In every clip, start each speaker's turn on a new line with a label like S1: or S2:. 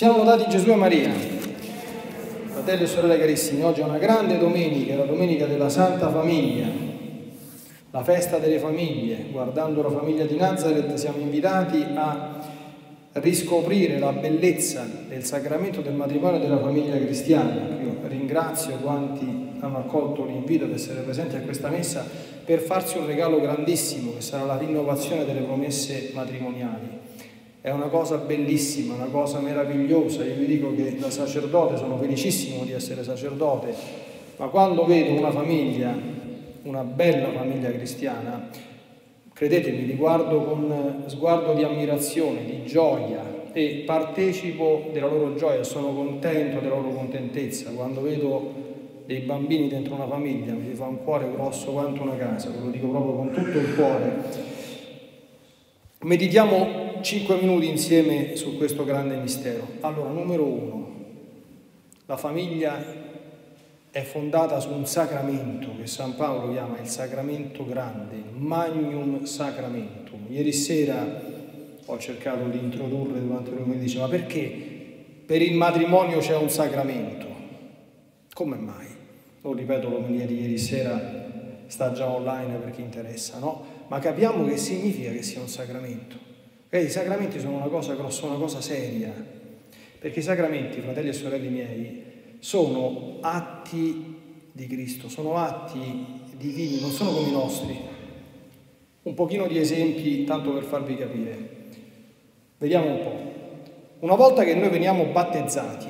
S1: Siamo lodati Gesù e Maria. Fratelli e sorelle carissimi, oggi è una grande domenica, la domenica della Santa Famiglia, la festa delle famiglie. Guardando la famiglia di Nazareth siamo invitati a riscoprire la bellezza del sacramento del matrimonio della famiglia cristiana. Io ringrazio quanti hanno accolto l'invito ad essere presenti a questa messa per farsi un regalo grandissimo che sarà la rinnovazione delle promesse matrimoniali. È una cosa bellissima, una cosa meravigliosa. Io vi dico che da sacerdote sono felicissimo di essere sacerdote, ma quando vedo una famiglia, una bella famiglia cristiana, credetemi, li guardo con sguardo di ammirazione, di gioia e partecipo della loro gioia, sono contento della loro contentezza. Quando vedo dei bambini dentro una famiglia mi fa un cuore grosso quanto una casa, ve lo dico proprio con tutto il cuore. Meditiamo cinque minuti insieme su questo grande mistero. Allora, numero uno, la famiglia è fondata su un sacramento che San Paolo chiama il sacramento grande, magnum sacramentum. Ieri sera ho cercato di introdurre durante il dice, ma perché per il matrimonio c'è un sacramento? Come mai? Non ripeto l'omelia di ieri sera, sta già online per chi interessa, no? Ma capiamo che significa che sia un sacramento. Vedi, i sacramenti sono una cosa grossa, una cosa seria, perché i sacramenti, fratelli e sorelle miei, sono atti di Cristo, sono atti divini, non sono come i nostri. Un pochino di esempi, tanto per farvi capire. Vediamo un po'. Una volta che noi veniamo battezzati,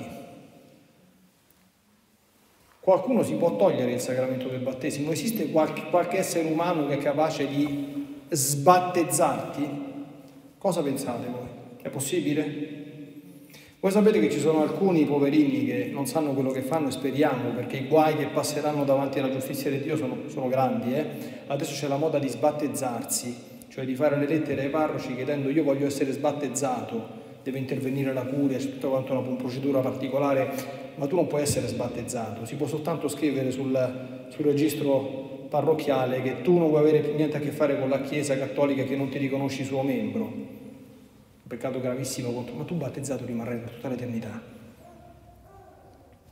S1: qualcuno si può togliere il sacramento del battesimo? Esiste qualche, qualche essere umano che è capace di sbattezzarti? Cosa pensate voi? È possibile? Voi sapete che ci sono alcuni poverini che non sanno quello che fanno e speriamo perché i guai che passeranno davanti alla giustizia di Dio sono, sono grandi. Eh? Adesso c'è la moda di sbattezzarsi, cioè di fare le lettere ai parroci chiedendo io voglio essere sbattezzato, deve intervenire la curia, c'è tutta quanta una procedura particolare, ma tu non puoi essere sbattezzato, si può soltanto scrivere sul, sul registro parrocchiale che tu non vuoi avere più niente a che fare con la Chiesa cattolica che non ti riconosci suo membro. Un peccato gravissimo contro, ma tu battezzato rimarrai per tutta l'eternità.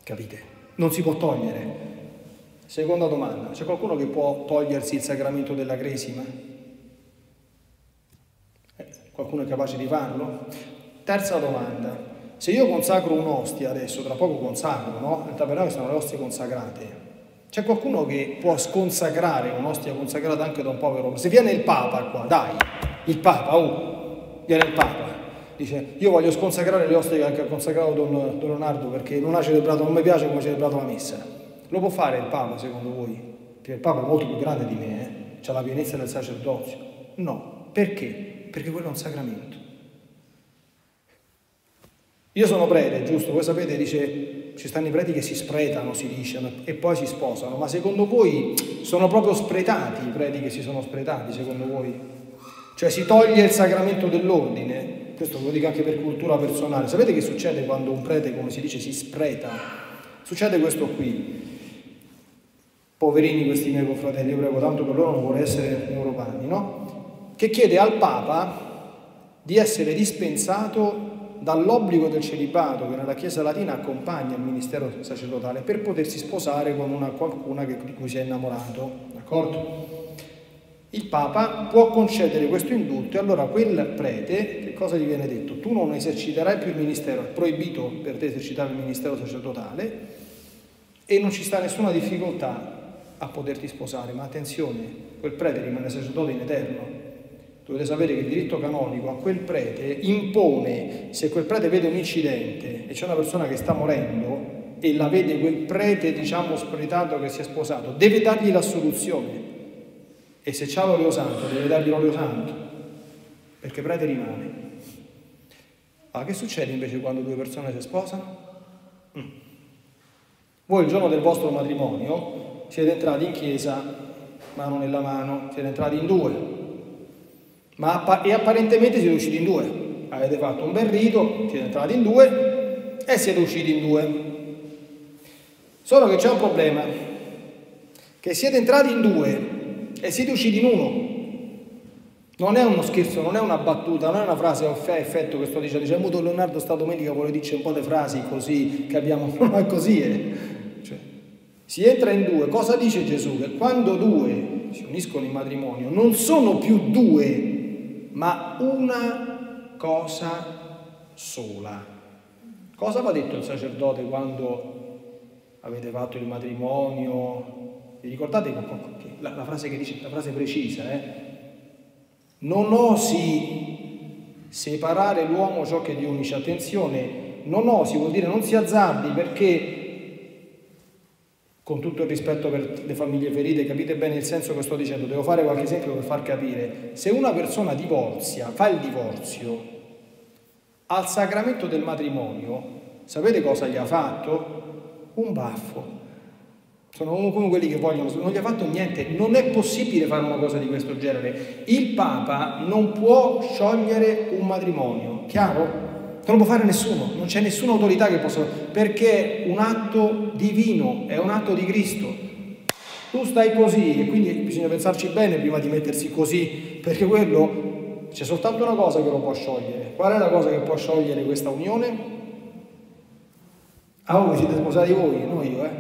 S1: Capite? Non si può togliere. Seconda domanda, c'è qualcuno che può togliersi il sacramento della cresima? Eh, qualcuno è capace di farlo? Terza domanda, se io consacro un'ostia adesso, tra poco consacro, no? Nel tabernacolo sono le ostie consacrate. C'è qualcuno che può sconsacrare un'ostia consacrata anche da un povero? Se viene il Papa qua, dai, il Papa, oh, viene il Papa, dice io voglio sconsacrare le ostie che ha consacrato Don, Don Leonardo perché non ha celebrato, non mi piace come ha celebrato la messa. Lo può fare il Papa secondo voi? Perché il Papa è molto più grande di me, eh? ha la pienezza del sacerdozio. No, perché? Perché quello è un sacramento. Io sono prete, giusto? Voi sapete, dice ci stanno i preti che si spretano, si dice, e poi si sposano, ma secondo voi sono proprio spretati i preti che si sono spretati, secondo voi? Cioè si toglie il sacramento dell'ordine, questo lo dico anche per cultura personale. Sapete che succede quando un prete, come si dice, si spreta? Succede questo qui. Poverini questi miei confratelli, io prego tanto per loro non vuole essere europani, no? Che chiede al Papa di essere dispensato dall'obbligo del celibato che nella Chiesa latina accompagna il ministero sacerdotale per potersi sposare con una qualcuna che, di cui si è innamorato, d'accordo? Il Papa può concedere questo indulto e allora quel prete, che cosa gli viene detto? Tu non eserciterai più il ministero, è proibito per te esercitare il ministero sacerdotale e non ci sta nessuna difficoltà a poterti sposare, ma attenzione, quel prete rimane sacerdote in eterno, Dovete sapere che il diritto canonico a quel prete impone, se quel prete vede un incidente e c'è una persona che sta morendo e la vede quel prete, diciamo, spretato che si è sposato, deve dargli l'assoluzione. E se c'ha l'olio santo, deve dargli l'olio santo, perché prete rimane. Ma che succede invece quando due persone si sposano? Mm. Voi il giorno del vostro matrimonio siete entrati in chiesa mano nella mano, siete entrati in due, ma e apparentemente siete usciti in due. Avete fatto un bel rito, siete entrati in due e siete usciti in due. Solo che c'è un problema, che siete entrati in due e siete usciti in uno. Non è uno scherzo, non è una battuta, non è una frase a effetto che sto dicendo. Dice, avuto Leonardo sta domenica, vuole dirci un po' di frasi così che abbiamo. È così, eh. cioè, si entra in due. Cosa dice Gesù? Che quando due si uniscono in matrimonio non sono più due, ma una cosa sola. Cosa va detto il sacerdote quando avete fatto il matrimonio? Vi ricordate la, la frase che dice, la frase precisa, eh? Non osi separare l'uomo ciò che ti unisce. Attenzione, non osi vuol dire non si azzardi perché con tutto il rispetto per le famiglie ferite, capite bene il senso che sto dicendo, devo fare qualche esempio per far capire. Se una persona divorzia, fa il divorzio, al sacramento del matrimonio, sapete cosa gli ha fatto? Un baffo. Sono come quelli che vogliono, non gli ha fatto niente, non è possibile fare una cosa di questo genere. Il Papa non può sciogliere un matrimonio, chiaro? Non può fare nessuno, non c'è nessuna autorità che possa, perché un atto divino, è un atto di Cristo. Tu stai così e quindi bisogna pensarci bene prima di mettersi così, perché quello c'è soltanto una cosa che lo può sciogliere. Qual è la cosa che può sciogliere questa unione? Ah, voi siete sposati voi, non io, eh?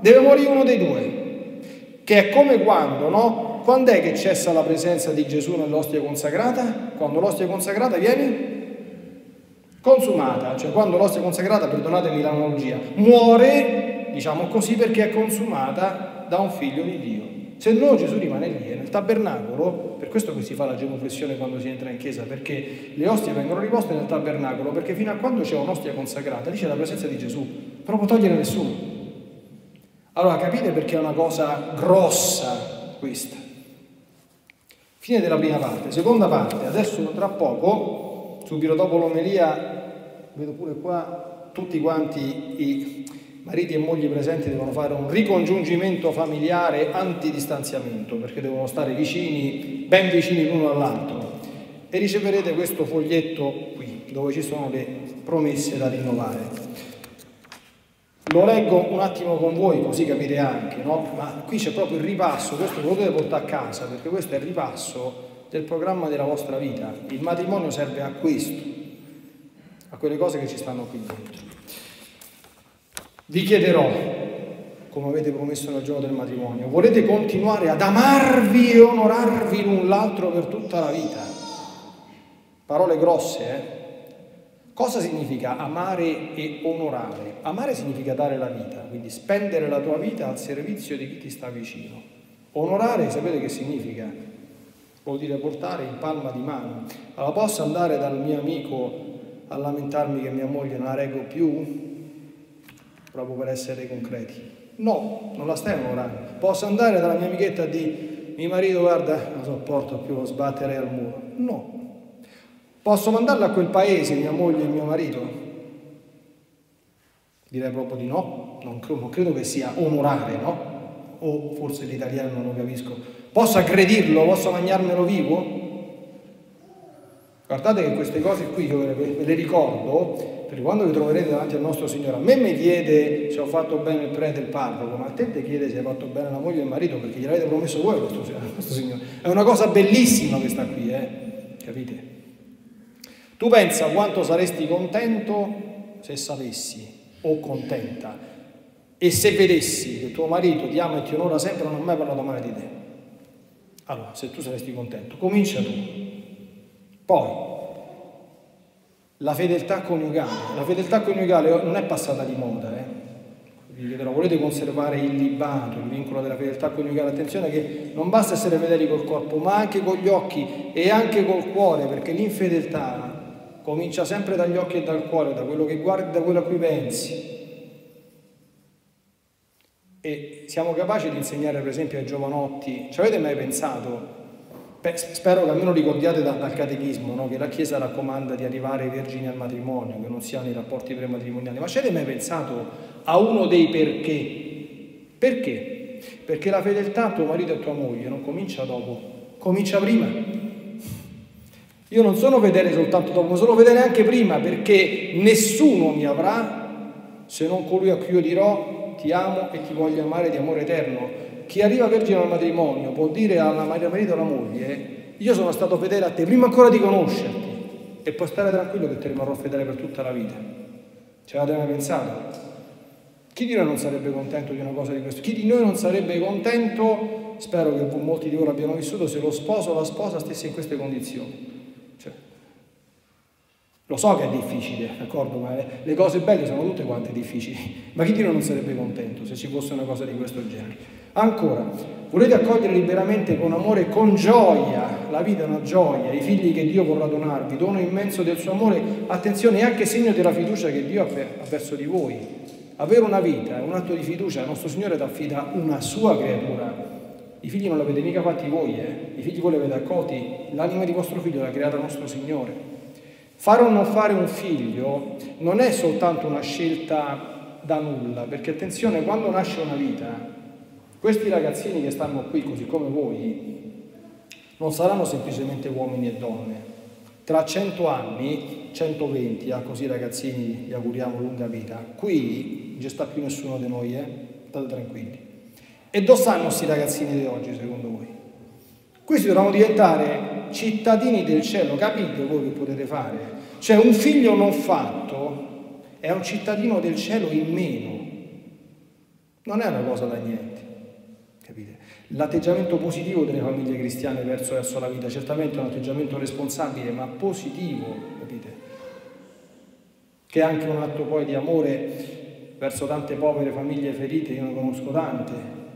S1: deve morire uno dei due, che è come quando, no? Quando è che cessa la presenza di Gesù nell'ostia consacrata? Quando l'ostia consacrata viene consumata, cioè quando l'ostia consacrata, perdonatemi l'analogia, muore, diciamo così, perché è consumata da un figlio di Dio. Se no Gesù rimane lì, nel tabernacolo, per questo che si fa la genuflessione quando si entra in chiesa, perché le ostie vengono riposte nel tabernacolo, perché fino a quando c'è un'ostia consacrata, lì c'è la presenza di Gesù, però può togliere nessuno. Allora capite perché è una cosa grossa questa. Fine della prima parte. Seconda parte, adesso tra poco, subito dopo l'omelia, vedo pure qua, tutti quanti i mariti e mogli presenti devono fare un ricongiungimento familiare antidistanziamento, perché devono stare vicini, ben vicini l'uno all'altro. E riceverete questo foglietto qui, dove ci sono le promesse da rinnovare. Lo leggo un attimo con voi così capite anche, no? Ma qui c'è proprio il ripasso, questo lo dovete portare a casa perché questo è il ripasso del programma della vostra vita. Il matrimonio serve a questo, quelle cose che ci stanno qui dentro. Vi chiederò, come avete promesso nel giorno del matrimonio, volete continuare ad amarvi e onorarvi l'un l'altro per tutta la vita? Parole grosse, eh? Cosa significa amare e onorare? Amare significa dare la vita, quindi spendere la tua vita al servizio di chi ti sta vicino. Onorare, sapete che significa? Vuol dire portare in palma di mano. Allora posso andare dal mio amico a lamentarmi che mia moglie non la reggo più? Proprio per essere concreti. No, non la stai onorando. Posso andare dalla mia amichetta dire mio marito guarda, non sopporto più, lo sbatterei al muro. No, Posso mandarla a quel paese, mia moglie e mio marito? Direi proprio di no, non credo, non credo che sia onorare, no? O forse l'italiano non lo capisco. Posso aggredirlo, posso mangiarmelo vivo? Guardate che queste cose qui io ve le ricordo, perché quando vi troverete davanti al nostro Signore, a me mi chiede se ho fatto bene il prete e il parroco, ma a te ti chiede se hai fatto bene la moglie e il marito, perché gliel'avete promesso voi questo, questo Signore. È una cosa bellissima questa qui, eh? Capite? Tu pensa quanto saresti contento se sapessi o contenta e se vedessi che tuo marito ti ama e ti onora sempre non ha mai parlato male di te. Allora, se tu saresti contento, comincia tu. Poi, la fedeltà coniugale. La fedeltà coniugale non è passata di moda, eh? Vi chiederò, volete conservare il libato, il vincolo della fedeltà coniugale? Attenzione che non basta essere fedeli col corpo, ma anche con gli occhi e anche col cuore, perché l'infedeltà comincia sempre dagli occhi e dal cuore, da quello che guardi, da quello a cui pensi. E siamo capaci di insegnare per esempio ai giovanotti, ci avete mai pensato, spero che almeno ricordiate da, dal catechismo, no? che la Chiesa raccomanda di arrivare vergini al matrimonio, che non siano i rapporti prematrimoniali, ma ci avete mai pensato a uno dei perché? Perché? Perché la fedeltà a tuo marito e a tua moglie non comincia dopo, comincia prima. Io non sono fedele soltanto dopo, ma sono fedele anche prima, perché nessuno mi avrà se non colui a cui io dirò ti amo e ti voglio amare di amore eterno. Chi arriva vergine al matrimonio può dire alla marito o alla moglie io sono stato fedele a te prima ancora di conoscerti e puoi stare tranquillo che ti rimarrò fedele per tutta la vita. Ce l'avete mai pensato? Chi di noi non sarebbe contento di una cosa di questo? Chi di noi non sarebbe contento, spero che molti di voi l'abbiano vissuto, se lo sposo o la sposa stesse in queste condizioni? Lo so che è difficile, d'accordo, ma le cose belle sono tutte quante difficili, ma chi di noi non sarebbe contento se ci fosse una cosa di questo genere? Ancora, volete accogliere liberamente con amore con gioia, la vita è una gioia, i figli che Dio vorrà donarvi, dono immenso del suo amore, attenzione, è anche segno della fiducia che Dio ha verso di voi. Avere una vita è un atto di fiducia, il nostro Signore ti affida una sua creatura. I figli non l'avete mica fatti voi, eh? i figli voi li avete accolti, l'anima di vostro figlio l'ha creata il nostro Signore. Fare o non fare un figlio non è soltanto una scelta da nulla, perché attenzione, quando nasce una vita, questi ragazzini che stanno qui, così come voi, non saranno semplicemente uomini e donne. Tra cento anni, 120, ah, così ragazzini gli auguriamo lunga vita, qui non ci sta più nessuno di noi, eh? state tranquilli. E dove stanno questi ragazzini di oggi, secondo voi? Questi dovranno diventare cittadini del cielo, capite voi che potete fare? Cioè un figlio non fatto è un cittadino del cielo in meno, non è una cosa da niente. Capite? L'atteggiamento positivo delle famiglie cristiane verso, verso, la vita, certamente è un atteggiamento responsabile, ma positivo, capite? Che è anche un atto poi di amore verso tante povere famiglie ferite, io ne conosco tante,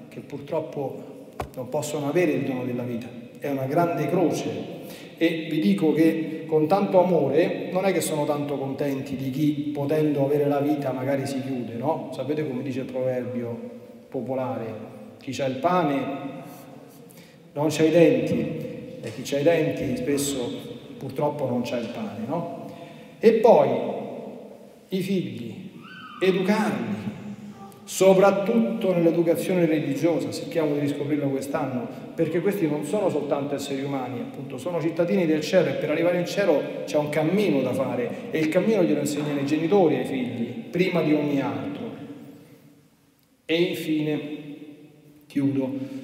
S1: che purtroppo non possono avere il dono della vita. È una grande croce. E vi dico che con tanto amore non è che sono tanto contenti di chi potendo avere la vita magari si chiude, no? Sapete come dice il proverbio popolare? chi ha il pane non c'ha i denti e chi ha i denti spesso purtroppo non c'ha il pane, no? E poi i figli, educarli, soprattutto nell'educazione religiosa, cerchiamo di riscoprirlo quest'anno, perché questi non sono soltanto esseri umani, appunto, sono cittadini del cielo e per arrivare in cielo c'è un cammino da fare e il cammino glielo insegnano i genitori ai figli, prima di ogni altro. E infine chiudo.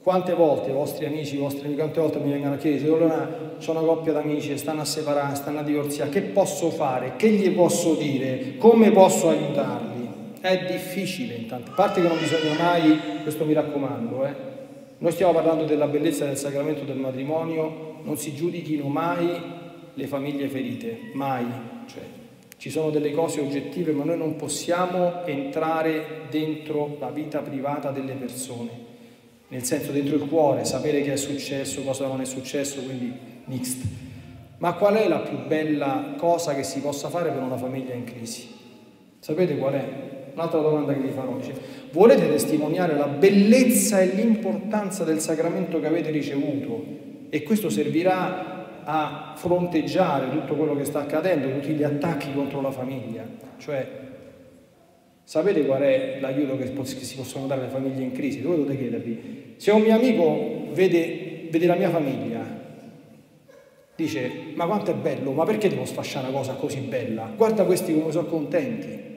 S1: Quante volte i vostri amici, i vostri amici, quante volte mi vengono a chiedere, allora c'è una coppia d'amici, stanno a separare, stanno a divorziare, che posso fare? Che gli posso dire? Come posso aiutarli? È difficile intanto, a parte che non bisogna mai, questo mi raccomando, eh? noi stiamo parlando della bellezza del sacramento del matrimonio, non si giudichino mai le famiglie ferite, mai, cioè ci sono delle cose oggettive, ma noi non possiamo entrare dentro la vita privata delle persone, nel senso dentro il cuore, sapere che è successo, cosa non è successo, quindi mixed. Ma qual è la più bella cosa che si possa fare per una famiglia in crisi? Sapete qual è? Un'altra domanda che vi farò. Dice, volete testimoniare la bellezza e l'importanza del sacramento che avete ricevuto? E questo servirà a fronteggiare tutto quello che sta accadendo, tutti gli attacchi contro la famiglia. Cioè, sapete qual è l'aiuto che, si possono dare alle famiglie in crisi? Voi dovete chiedervi. Se un mio amico vede, vede la mia famiglia, dice, ma quanto è bello, ma perché devo sfasciare una cosa così bella? Guarda questi come sono contenti.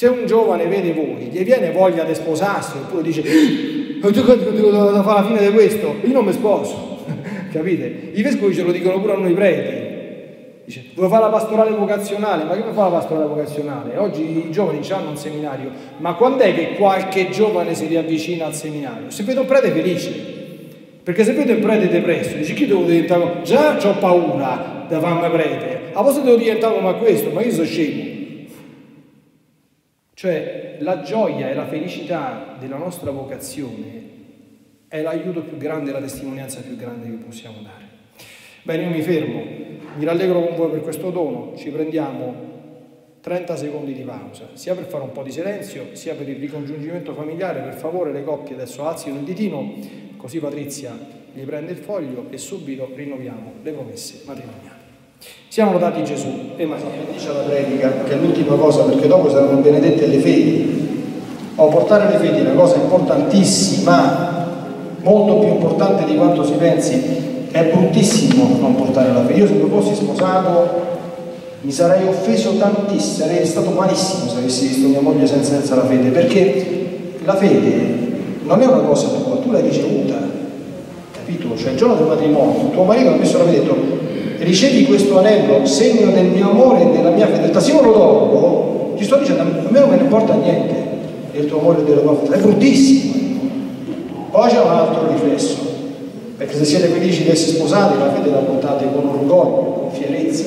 S1: Se un giovane vede voi, gli viene voglia di sposarsi, oppure dice, tu devo fare la fine di questo, io non mi sposo. Capite? I vescovi ce lo dicono pure a noi preti. Dice, vuoi fare la pastorale vocazionale? Ma che vuoi fare la pastorale vocazionale? Oggi i giovani hanno un seminario, ma quando è che qualche giovane si riavvicina al seminario? Se vedo un prete felice. Perché se vedo un prete depresso, dice chi devo diventare? Già ho paura da farmi prete. A volte devo diventare come questo, ma io sono scemo. Cioè la gioia e la felicità della nostra vocazione è l'aiuto più grande, la testimonianza più grande che possiamo dare. Bene, io mi fermo, mi rallegro con voi per questo dono, ci prendiamo 30 secondi di pausa, sia per fare un po' di silenzio, sia per il ricongiungimento familiare. Per favore le coppie adesso alzino il ditino, così Patrizia gli prende il foglio e subito rinnoviamo le promesse matrimoniali. Siamo lodati Gesù e Maria. Dice la predica, che è l'ultima cosa, perché dopo saranno benedette le fedi. O portare le fedi è una cosa importantissima, molto più importante di quanto si pensi. È bruttissimo non portare la fede. Io se mi fossi sposato mi sarei offeso tantissimo, sarei stato malissimo se avessi visto mia moglie senza, senza la fede, perché la fede non è una cosa tua, tu l'hai ricevuta, capito? Cioè il giorno del matrimonio, tuo marito ha messo la fede e detto ricevi questo anello, segno del mio amore e della mia fedeltà. Se io lo tolgo, ti sto dicendo, a me non me ne importa niente del tuo amore e della tua fedeltà. È bruttissimo. Poi c'è un altro riflesso, perché se siete felici di essere sposati, la fede la portate con orgoglio, con fierezza.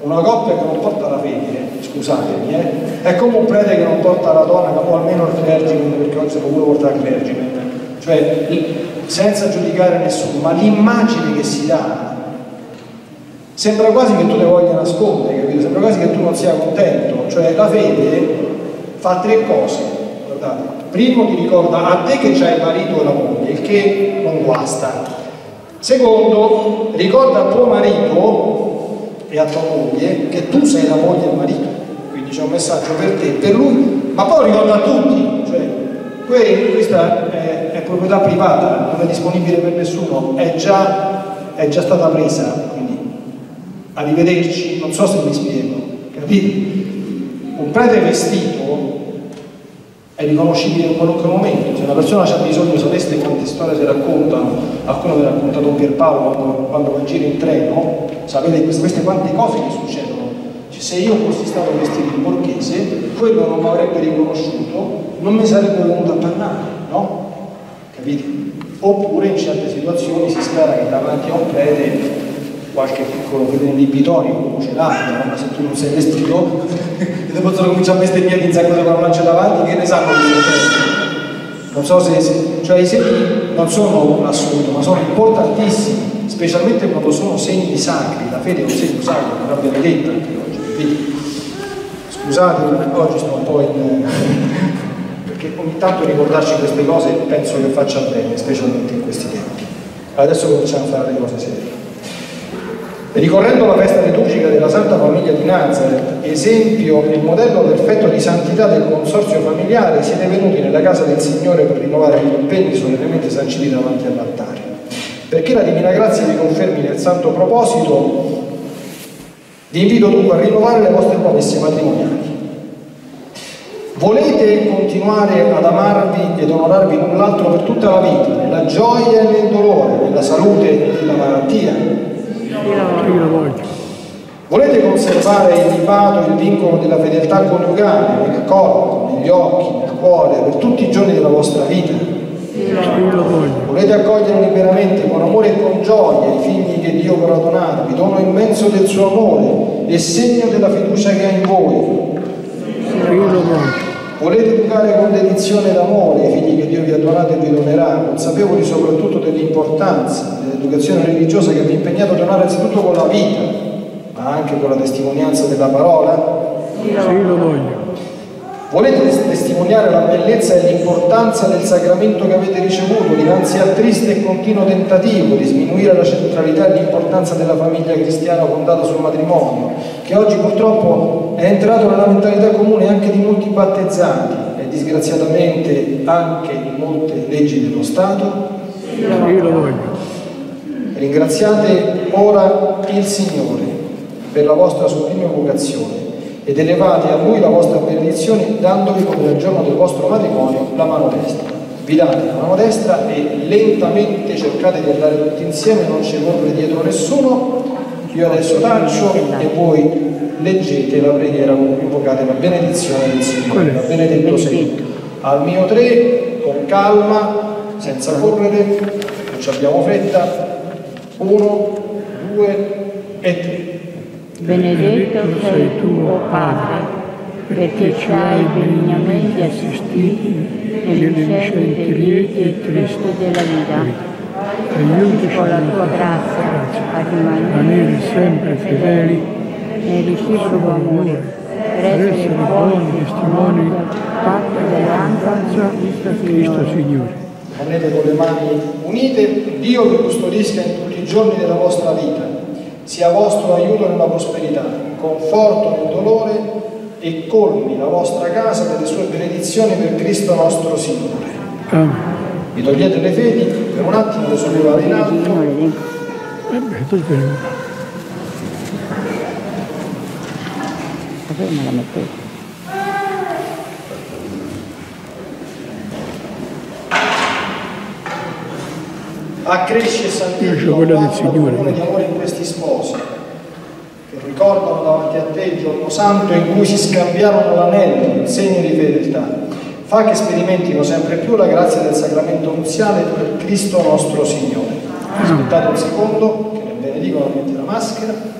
S1: Una coppia che non porta la fede, scusatemi, eh, è come un prete che non porta la tonaca o almeno il clergyman, perché oggi se lo portare il clergyman. Cioè, senza giudicare nessuno, ma l'immagine che si dà sembra quasi che tu le voglia nascondere, capito? Sembra quasi che tu non sia contento. Cioè la fede fa tre cose, guardate. Primo ti ricorda a te che c'hai il marito e la moglie, il che non guasta. Secondo, ricorda a tuo marito e a tua moglie che tu sei la moglie e il marito. Quindi c'è un messaggio per te per lui, ma poi ricorda a tutti, cioè questa è, è proprietà privata, non è disponibile per nessuno, è già, è già stata presa, arrivederci, non so se mi spiego, capite? Un prete vestito è riconoscibile in qualunque momento, se una persona ha bisogno, sapeste quante storie si raccontano, alcune le ha raccontato Pierpaolo quando, quando va in giro in treno, sapete queste quante cose che succedono. Cioè, se io fossi stato vestito in borghese, quello non mi avrebbe riconosciuto, non mi sarebbe venuto a parlare, no? Capite? Oppure in certe situazioni si spera che davanti a un prete qualche piccolo fede inibitorio ce l'ha, ma se tu non sei vestito e dopo solo comincia a bestemmiare in sacco di parolacce davanti, che ne sanno di Non so se, se cioè i segni non sono un assoluto, ma sono importantissimi, specialmente quando sono segni sacri, la fede è un segno sacro, una benedetta anche oggi. Quindi, scusate, oggi sto un po' in... perché ogni tanto ricordarci queste cose penso che faccia bene, specialmente in questi tempi. Adesso cominciamo a fare le cose serie. Ricorrendo alla festa liturgica della Santa Famiglia di Nazareth, esempio e modello perfetto di santità del consorzio familiare, siete venuti nella casa del Signore per rinnovare gli impegni solennemente sanciti davanti all'altare. Perché la Divina Grazia vi confermi nel santo proposito, vi invito dunque a rinnovare le vostre promesse matrimoniali. Volete continuare ad amarvi ed onorarvi l'un l'altro per tutta la vita, nella gioia e nel dolore, nella salute e nella malattia, la voglio. Volete conservare illibato il vincolo della fedeltà coniugale nel corpo, negli occhi, nel cuore, per tutti i giorni della vostra vita? Io la voglio. Volete accogliere liberamente, con amore e con gioia, i figli che Dio vorrà donarvi, dono immenso del suo amore e segno della fiducia che ha in voi? Io la voglio. Volete educare con dedizione ed amore i figli che Dio vi ha donato e vi donerà, consapevoli soprattutto dell'importanza dell'educazione religiosa che vi ha impegnato a donare anzitutto con la vita, ma anche con la testimonianza della parola? Sì, lo voglio. Volete testimoniare la bellezza e l'importanza del sacramento che avete ricevuto dinanzi al triste e continuo tentativo di sminuire la centralità e l'importanza della famiglia cristiana fondata sul matrimonio, che oggi purtroppo è entrato nella mentalità comune anche di molti battezzati e disgraziatamente anche in molte leggi dello Stato? Io lo voglio. Ringraziate ora il Signore per la vostra sublime vocazione ed elevate a Lui la vostra benedizione dandovi come al giorno del vostro matrimonio la mano destra. Vi date la mano destra e lentamente cercate di andare tutti insieme, non ci corre dietro nessuno. Io adesso taccio e voi leggete la preghiera invocate la benedizione del Signore. La benedetto sei Al mio tre, con calma, senza correre, non ci abbiamo fretta. Uno, due e tre.
S2: Benedetto sei tu, o Padre, perché ci hai benignamente assistiti nelle scelte lieti e tristi della vita. Aiutaci con la tua grazia a rimanere sempre fedeli nel reciproco amore, per essere buoni testimoni fatto dell'anza di Cristo Signore.
S1: Tenete con le mani unite, Dio vi custodisca in tutti i giorni della vostra vita sia vostro aiuto nella prosperità, conforto nel dolore e colmi la vostra casa delle sue benedizioni per Cristo nostro Signore. Amen. Vi togliete le fedi, per un attimo le sollevate in alto. Ferma la mettete. Accresci e santifica
S3: del Signore.
S1: comunione di amore in questi sposi, che ricordano davanti a te il giorno santo in cui si scambiarono l'anello, il segno di fedeltà. Fa che sperimentino sempre più la grazia del sacramento nuziale per Cristo nostro Signore. Aspettate un secondo, che nel benedico la mette la maschera.